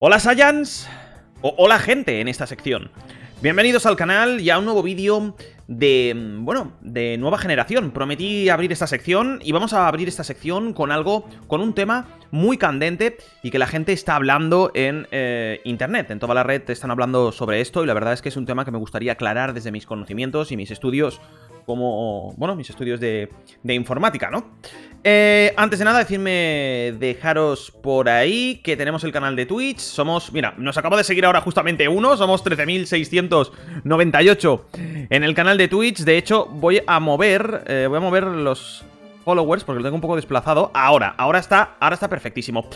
Hola Saiyans, o hola gente en esta sección. Bienvenidos al canal y a un nuevo vídeo de, bueno, de nueva generación. Prometí abrir esta sección y vamos a abrir esta sección con algo, con un tema muy candente y que la gente está hablando en eh, internet. En toda la red están hablando sobre esto y la verdad es que es un tema que me gustaría aclarar desde mis conocimientos y mis estudios como, bueno, mis estudios de, informática, ¿no? Eh, antes de nada, decirme, dejaros por ahí que tenemos el canal de Twitch. Somos, mira, nos acabo de seguir ahora justamente uno, somos 13.698 en el canal de Twitch. De hecho, voy a mover, eh, voy a mover los followers porque lo tengo un poco desplazado. Ahora, ahora está, ahora está perfectísimo.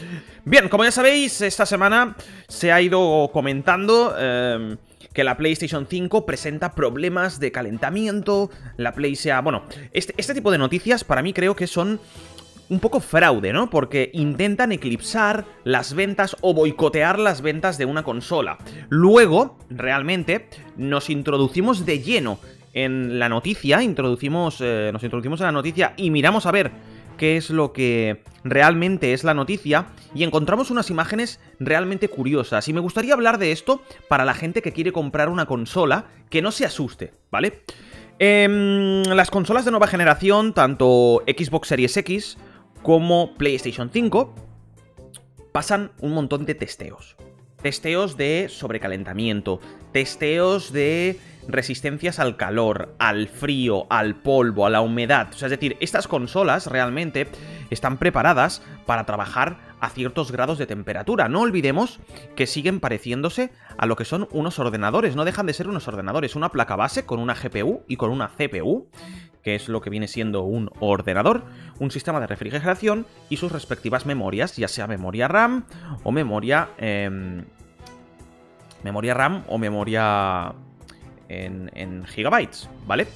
Bien, como ya sabéis, esta semana se ha ido comentando... Eh, que la PlayStation 5 presenta problemas de calentamiento, la Play sea... Bueno, este, este tipo de noticias para mí creo que son un poco fraude, ¿no? Porque intentan eclipsar las ventas o boicotear las ventas de una consola. Luego, realmente, nos introducimos de lleno en la noticia, introducimos, eh, nos introducimos en la noticia y miramos a ver qué es lo que realmente es la noticia y encontramos unas imágenes realmente curiosas. Y me gustaría hablar de esto para la gente que quiere comprar una consola que no se asuste, ¿vale? Em, las consolas de nueva generación, tanto Xbox Series X como PlayStation 5, pasan un montón de testeos. Testeos de sobrecalentamiento, testeos de resistencias al calor, al frío, al polvo, a la humedad. O sea, es decir, estas consolas realmente están preparadas para trabajar a ciertos grados de temperatura. No olvidemos que siguen pareciéndose a lo que son unos ordenadores. No dejan de ser unos ordenadores. Una placa base con una GPU y con una CPU que es lo que viene siendo un ordenador, un sistema de refrigeración y sus respectivas memorias, ya sea memoria RAM o memoria... Em, memoria RAM o memoria en, gigabytes, ¿vale?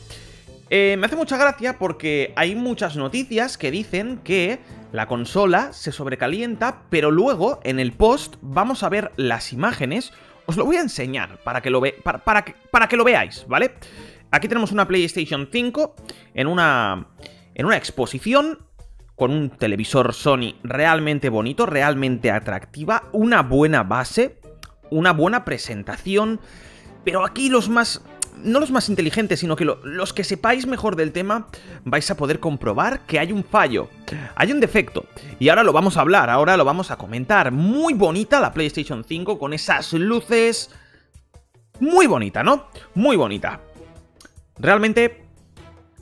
Eh, me hace mucha gracia porque hay muchas noticias que dicen que la consola se sobrecalienta, pero luego en el post vamos a ver las imágenes. Os lo voy a enseñar para que lo, ve para, que, para que lo veáis, ¿vale? Aquí tenemos una PlayStation 5 en una, en una exposición con un televisor Sony realmente bonito, realmente atractiva, una buena base, una buena presentación, pero aquí los más... No los más inteligentes, sino que los que sepáis mejor del tema vais a poder comprobar que hay un fallo, hay un defecto. Y ahora lo vamos a hablar, ahora lo vamos a comentar. Muy bonita la PlayStation 5 con esas luces... Muy bonita, ¿no? Muy bonita. Realmente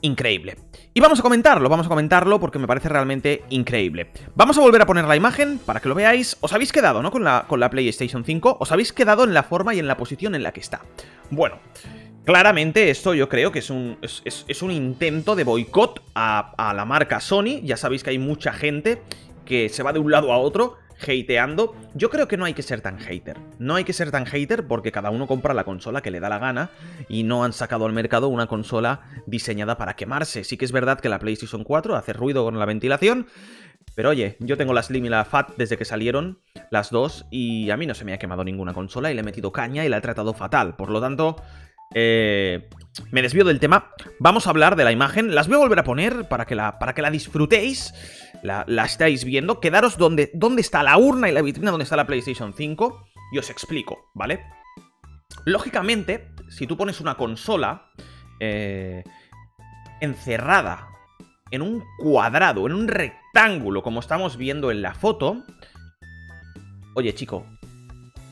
increíble. Y vamos a comentarlo, vamos a comentarlo porque me parece realmente increíble. Vamos a volver a poner la imagen para que lo veáis. Os habéis quedado, ¿no? Con la, con la PlayStation 5. Os habéis quedado en la forma y en la posición en la que está. Bueno, claramente esto yo creo que es un, es, un intento de boicot a, a la marca Sony. Ya sabéis que hay mucha gente que se va de un lado a otro hateando. Yo creo que no hay que ser tan hater. No hay que ser tan hater porque cada uno compra la consola que le da la gana y no han sacado al mercado una consola diseñada para quemarse. Sí que es verdad que la PlayStation 4 hace ruido con la ventilación, pero oye, yo tengo la Slim y la Fat desde que salieron, las dos, y a mí no se me ha quemado ninguna consola y le he metido caña y la he tratado fatal. Por lo tanto, eh, me desvío del tema. Vamos a hablar de la imagen. Las voy a volver a poner para que la, para que la disfrutéis la, estáis viendo. Quedaros donde, está la urna y la vitrina donde está la PlayStation 5 y os explico, ¿vale? Lógicamente, si tú pones una consola eh, encerrada en un cuadrado, en un rectángulo, como estamos viendo en la foto, oye chico,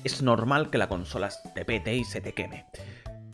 es normal que la consola te pete y se te queme.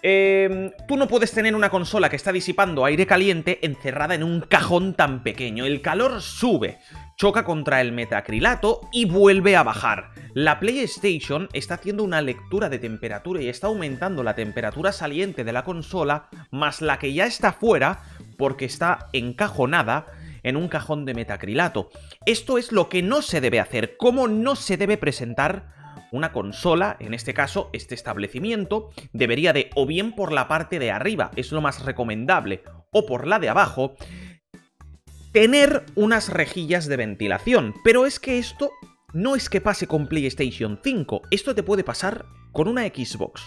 Em, tú no puedes tener una consola que está disipando aire caliente encerrada en un cajón tan pequeño. El calor sube, choca contra el metacrilato y vuelve a bajar. La PlayStation está haciendo una lectura de temperatura y está aumentando la temperatura saliente de la consola más la que ya está fuera porque está encajonada en un cajón de metacrilato. Esto es lo que no se debe hacer, cómo no se debe presentar una consola, en este caso este establecimiento, debería de o bien por la parte de arriba, es lo más recomendable, o por la de abajo, tener unas rejillas de ventilación. Pero es que esto no es que pase con PlayStation 5, esto te puede pasar con una Xbox,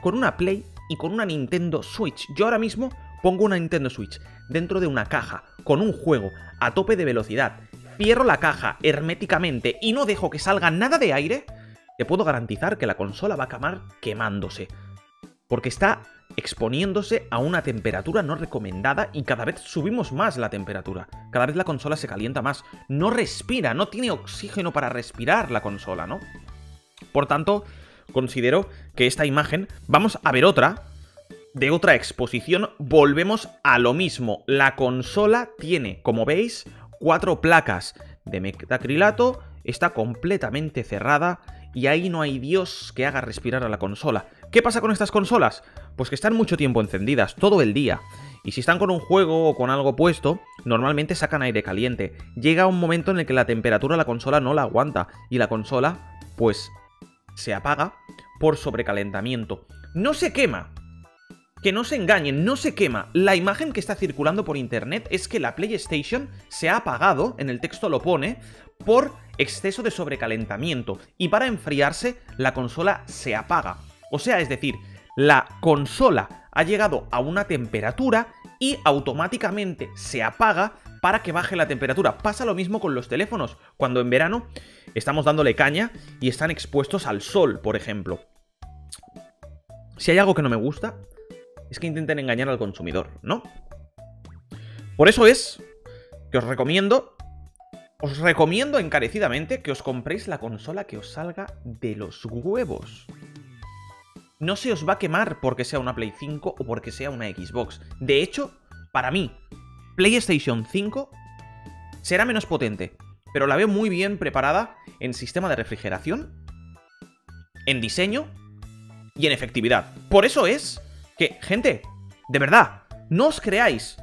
con una Play y con una Nintendo Switch. Yo ahora mismo pongo una Nintendo Switch dentro de una caja, con un juego a tope de velocidad, cierro la caja herméticamente y no dejo que salga nada de aire, te puedo garantizar que la consola va a acabar quemándose. Porque está exponiéndose a una temperatura no recomendada y cada vez subimos más la temperatura. Cada vez la consola se calienta más. No respira, no tiene oxígeno para respirar la consola, ¿no? Por tanto, considero que esta imagen, vamos a ver otra, de otra exposición, volvemos a lo mismo. La consola tiene, como veis, cuatro placas de metacrilato, está completamente cerrada y ahí no hay Dios que haga respirar a la consola. ¿Qué pasa con estas consolas? Pues que están mucho tiempo encendidas, todo el día. Y si están con un juego o con algo puesto, normalmente sacan aire caliente. Llega un momento en el que la temperatura de la consola no la aguanta y la consola, pues, se apaga por sobrecalentamiento. No se quema, que no se engañen, no se quema. La imagen que está circulando por internet es que la PlayStation se ha apagado, en el texto lo pone, por exceso de sobrecalentamiento. Y para enfriarse, la consola se apaga. O sea, es decir, la consola ha llegado a una temperatura y automáticamente se apaga para que baje la temperatura. Pasa lo mismo con los teléfonos, cuando en verano estamos dándole caña y están expuestos al sol, por ejemplo. Si hay algo que no me gusta, es que intenten engañar al consumidor, ¿no? Por eso es que os recomiendo, os recomiendo encarecidamente que os compréis la consola que os salga de los huevos. No se os va a quemar porque sea una Play 5 o porque sea una Xbox. De hecho, para mí, PlayStation 5 será menos potente, pero la veo muy bien preparada en sistema de refrigeración, en diseño y en efectividad. Por eso es que, gente, de verdad, no os creáis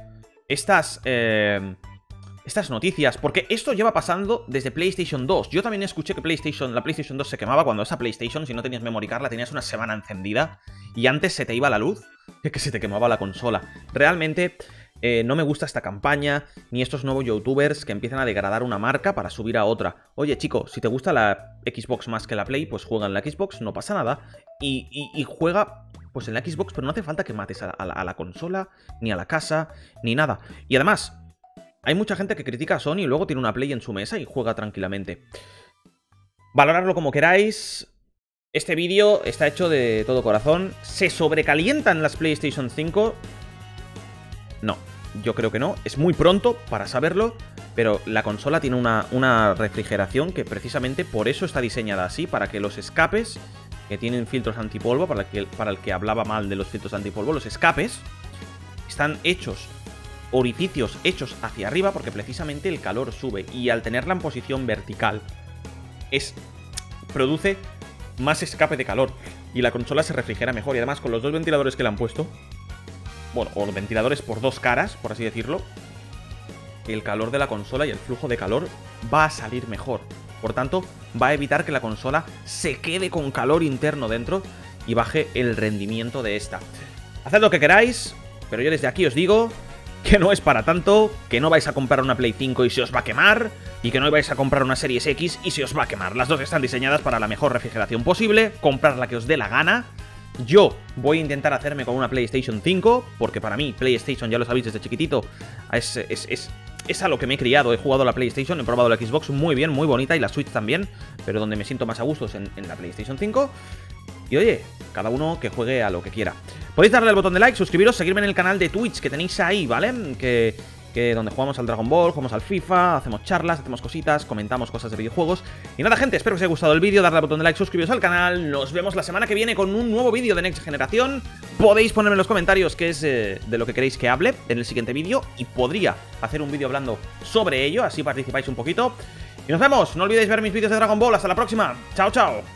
estas, eh, estas noticias, porque esto lleva pasando desde PlayStation 2. Yo también escuché que PlayStation, la PlayStation 2 se quemaba cuando esa PlayStation, si no tenías memory card, la tenías una semana encendida y antes se te iba la luz que se te quemaba la consola. Realmente eh, no me gusta esta campaña, ni estos nuevos youtubers que empiezan a degradar una marca para subir a otra. Oye, chico, si te gusta la Xbox más que la Play, pues juega en la Xbox, no pasa nada. Y, y juega pues en la Xbox, pero no hace falta que mates a, la, consola, ni a la casa, ni nada. Y además, hay mucha gente que critica a Sony y luego tiene una Play en su mesa y juega tranquilamente. Valorarlo como queráis. Este vídeo está hecho de todo corazón. ¿Se sobrecalientan las PlayStation 5? No, yo creo que no. Es muy pronto para saberlo, pero la consola tiene una, una refrigeración que precisamente por eso está diseñada así, para que los escapes que tienen filtros antipolvo, para el que, para el que hablaba mal de los filtros antipolvo, los escapes están hechos, orificios hechos hacia arriba porque precisamente el calor sube y al tenerla en posición vertical es produce más escape de calor y la consola se refrigera mejor y además con los dos ventiladores que le han puesto, bueno, o ventiladores por dos caras, por así decirlo, el calor de la consola y el flujo de calor va a salir mejor. Por tanto, va a evitar que la consola se quede con calor interno dentro y baje el rendimiento de esta. Haced lo que queráis, pero yo desde aquí os digo que no es para tanto, que no vais a comprar una Play 5 y se os va a quemar, y que no vais a comprar una Series X y se os va a quemar. Las dos están diseñadas para la mejor refrigeración posible, comprar la que os dé la gana. Yo voy a intentar hacerme con una PlayStation 5, porque para mí PlayStation, ya lo sabéis desde chiquitito, es, es es a lo que me he criado. He jugado la PlayStation, he probado la Xbox muy bien, muy bonita y la Switch también, pero donde me siento más a gusto es en, la PlayStation 5. Y oye, cada uno que juegue a lo que quiera. Podéis darle al botón de like, suscribiros, seguirme en el canal de Twitch que tenéis ahí, ¿vale? Que que donde jugamos al Dragon Ball, jugamos al FIFA, hacemos charlas, hacemos cositas, comentamos cosas de videojuegos. Y nada, gente, espero que os haya gustado el vídeo, darle al botón de like, suscribiros al canal. Nos vemos la semana que viene con un nuevo vídeo de Next Generación. Podéis ponerme en los comentarios qué es eh, de lo que queréis que hable en el siguiente vídeo y podría hacer un vídeo hablando sobre ello, así participáis un poquito. Y nos vemos, no olvidéis ver mis vídeos de Dragon Ball, hasta la próxima. Chao, chao.